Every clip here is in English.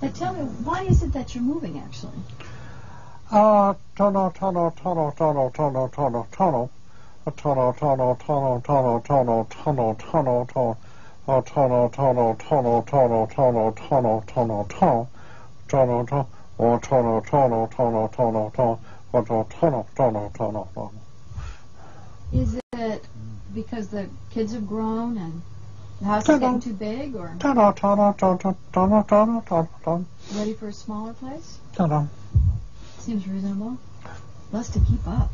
But tell me, why is it that you're moving actually? Uh, tunnel, tunnel, tunnel, tunnel, tunnel, tunnel, tunnel. A tunnel, tunnel, tunnel, tunnel, tunnel, tunnel, tunnel, tunnel. A tunnel, tunnel, tunnel, tunnel, tunnel, tunnel, tunnel, tunnel. Tunnel, tunnel, or tunnel, tunnel, tunnel, tunnel, tunnel, or tunnel, tunnel, tunnel, tunnel. Is it because the kids have grown and the house is getting too big or ready for a smaller place? Seems reasonable. Less to keep up.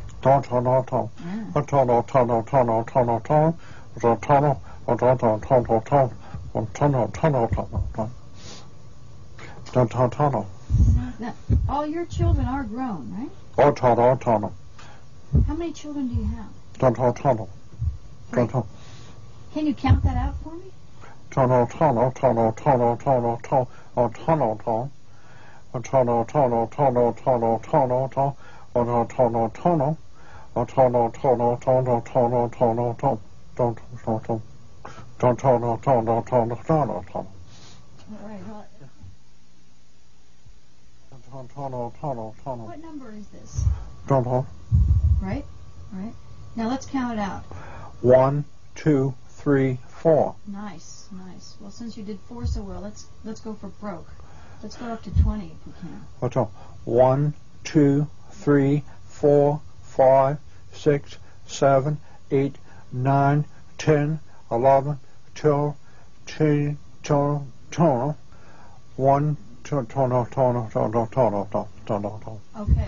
Now, all your children are grown, right? Oh. How many children do you have? Tunnel, Can you count that out for me? tunnel, tunnel, tunnel, tunnel, tunnel, tunnel. A tunnel, tunnel. A tunnel, tunnel, tunnel, tunnel, tunnel, tunnel. A tunnel, tunnel. A tunnel, tunnel, tunnel, tunnel, tunnel, tunnel. Tunnel, tunnel, tunnel, tunnel, tunnel, tunnel, tunnel, tunnel. All right. Well, Tunnel, tunnel, tunnel, tunnel. what number is this? Tunnel. Right? Right. Now let's count it out. One, two, three, four. Nice, nice. Well, since you did four so well, let's let's go for broke. Let's go up to twenty if you can. What's up? One, two, three, four, five, six, seven, eight, nine, ten, eleven, twelve, two. One. Okay.